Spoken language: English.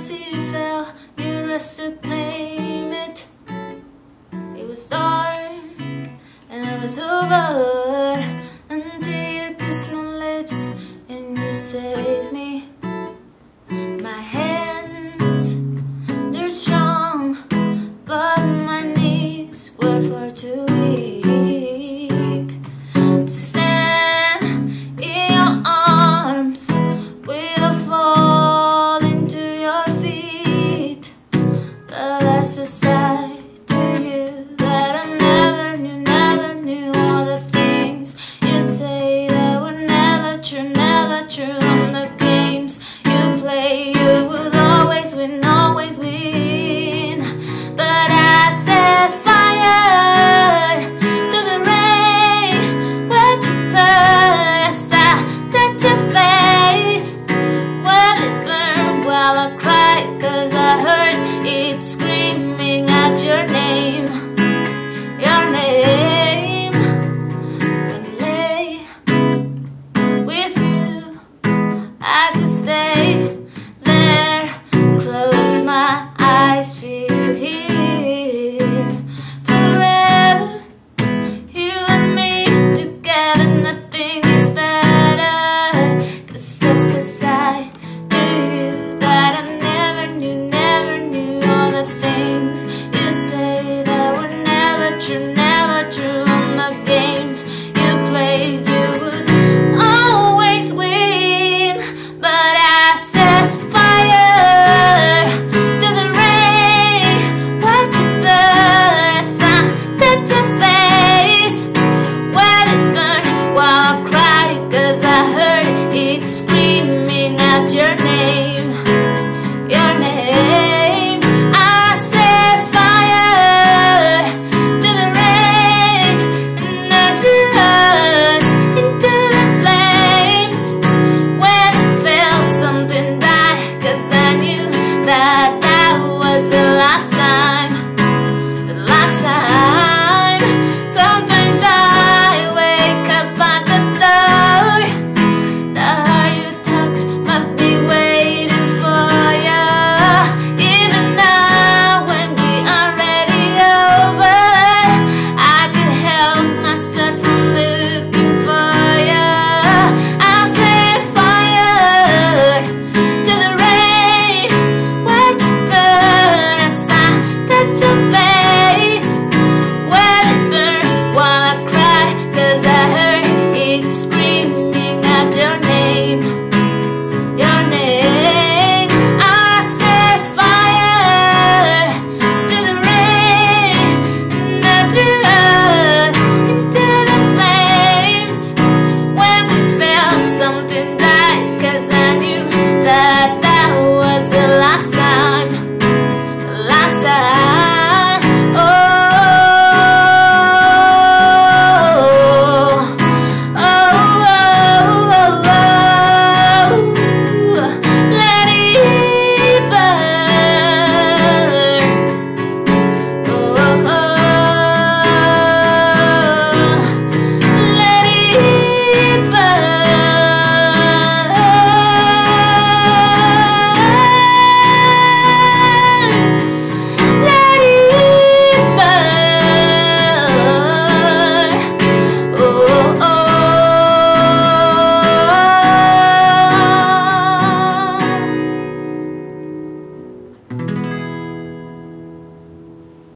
city fell, you rushed to claim it. It was dark and I was overlooked. necessary.